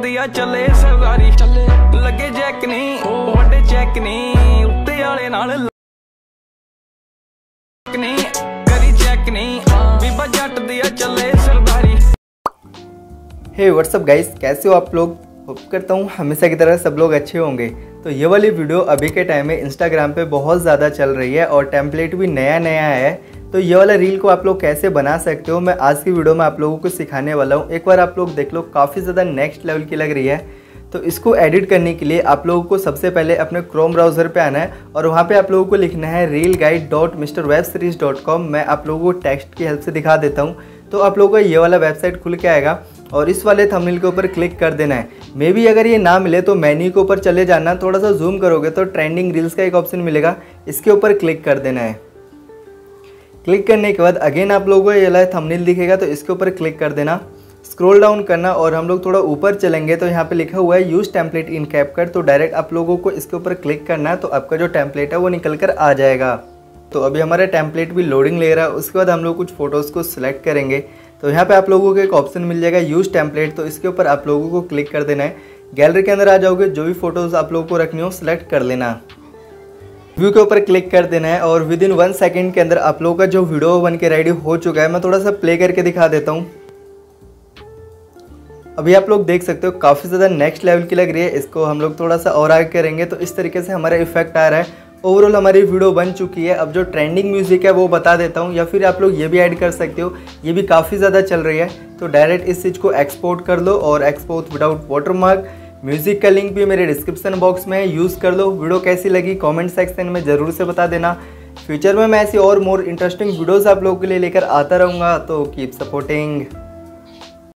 ਦਿਆ ਚੱਲੇ ਸਰਦਾਰੀ ਚੱਲੇ ਲੱਗੇ ਜੈਕ ਨਹੀਂ ਵੱਡੇ ਚੈੱਕ ਨਹੀਂ ਉੱਤੇ ਵਾਲੇ ਨਾਲ ਲੱਕ ਨਹੀਂ ਕਰੀ ਚੈੱਕ ਨਹੀਂ ਬੀਬਾ ਜੱਟ ਦਿਆ ਚੱਲੇ ਸਰਦਾਰੀ हे व्हाट्सअप गाइस कैसे हो आप लोग होप करता हूँ हमेशा की तरह सब लोग अच्छे होंगे तो ये वाली वीडियो अभी के टाइम में इंस्टाग्राम पे बहुत ज़्यादा चल रही है और टेम्पलेट भी नया नया है तो ये वाला रील को आप लोग कैसे बना सकते हो? मैं आज की वीडियो में आप लोगों को सिखाने वाला हूँ। एक बार आप लोग देख लो, काफ़ी ज़्यादा नेक्स्ट लेवल की लग रही है। तो इसको एडिट करने के लिए आप लोगों को सबसे पहले अपने क्रोम ब्राउज़र पे आना है और वहाँ पे आप लोगों को लिखना है reel guide dot mister web series dot com मैं आप लोगों को टेक्स्ट की हेल्प से दिखा देता हूँ। तो आप लोगों का ये वाला वेबसाइट खुल के आएगा और इस वाले थंबनेल के ऊपर क्लिक कर देना है। मे बी अगर ये ना मिले तो मेन्यू के ऊपर चले जाना, थोड़ा सा जूम करोगे तो ट्रेंडिंग रील्स का एक ऑप्शन मिलेगा। इसके ऊपर क्लिक कर देना है। क्लिक करने के बाद अगेन आप लोगों को ये वाला थंबनेल दिखेगा तो इसके ऊपर क्लिक कर देना। स्क्रॉल डाउन करना और हम लोग थोड़ा ऊपर चलेंगे तो यहाँ पे लिखा हुआ है यूज़ टेम्पलेट इन कैपकट तो डायरेक्ट आप लोगों को इसके ऊपर क्लिक करना है तो आपका जो टेम्पलेट है वो निकल कर आ जाएगा। तो अभी हमारा टेम्पलेट भी लोडिंग ले रहा है, उसके बाद हम लोग कुछ फ़ोटोज़ को सिलेक्ट करेंगे। तो यहाँ पे आप लोगों को एक ऑप्शन मिल जाएगा यूज़ टेम्पलेट तो इसके ऊपर आप लोगों को क्लिक कर देना है। गैलरी के अंदर आ जाओगे, जो भी फ़ोटोज़ आप लोगों को रखनी हो सिलेक्ट कर लेना। व्यू के ऊपर क्लिक कर देना है और विद इन वन सेकेंड के अंदर आप लोगों का जो वीडियो बन के रेडी हो चुका है, मैं थोड़ा सा प्ले करके दिखा देता हूँ। अभी आप लोग देख सकते हो, काफ़ी ज़्यादा नेक्स्ट लेवल की लग रही है। इसको हम लोग थोड़ा सा और आगे करेंगे तो इस तरीके से हमारा इफ़ेक्ट आ रहा है। ओवरऑल हमारी वीडियो बन चुकी है। अब जो ट्रेंडिंग म्यूज़िक है, वो बता देता हूँ, या फिर आप लोग ये भी ऐड कर सकते हो, ये भी काफ़ी ज़्यादा चल रही है। तो डायरेक्ट इस चीज़ को एक्सपोर्ट कर लो और एक्सपोर्ट विदाउट वाटरमार्क म्यूज़िक का लिंक भी मेरे डिस्क्रिप्शन बॉक्स में है यूज़ कर लो। वीडियो कैसी लगी कमेंट सेक्शन में ज़रूर से बता देना। फ्यूचर में मैं ऐसी और मोर इंटरेस्टिंग वीडियोस आप लोगों के लिए लेकर आता रहूँगा तो कीप सपोर्टिंग